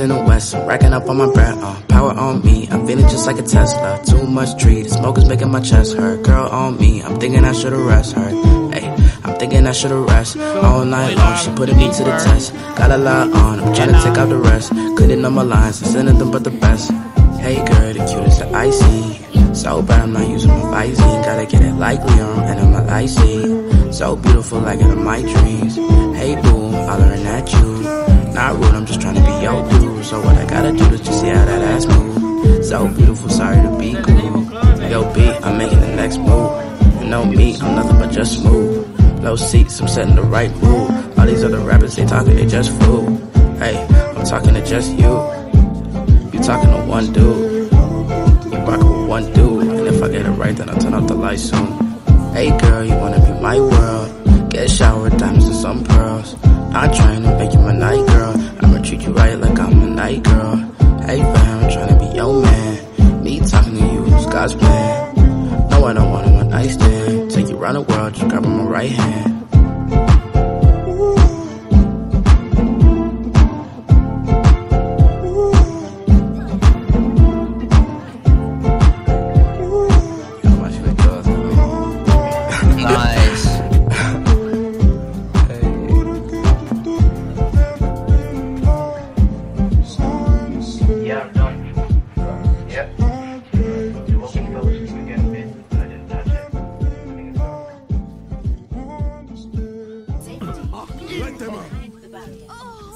And the west, racking up on my bread, uh, power on me. I'm feeling just like a Tesla. Too much tree, the smoke is making my chest hurt. Girl on me, I'm thinking I should've rest her. Hey, I'm thinking I should've rest all night long. She putting me to the test. Got a lot on, I'm trying to take out the rest. Cleaning up my lines, I'm them but the best. Hey girl, the cutest that I see. So bad I'm not using my Visine. Gotta get it like Leon and I'm a icy. So beautiful, like in my dreams. Hey boo, I'm hollering at you. Not rude, I'm just trying to be your dude. So what I gotta do is just see how that ass move. So beautiful, sorry to be cool. Yo, B, I'm making the next move. You know me, I'm nothing but just smooth. Low seats, I'm setting the right mood. All these other rappers, they talking, they just fool. Hey, I'm talking to just you. You talking to one dude. You rockin' with one dude. And if I get it right, then I'll turn off the lights soon. Hey girl, you wanna be my world? Get showered, shower, diamonds and some pearls. Not trying to make you my night girl. I'ma treat God's plan. No, I don't want a one night stand. Take you around the world, just grab on my right hand.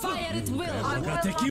Fire at will.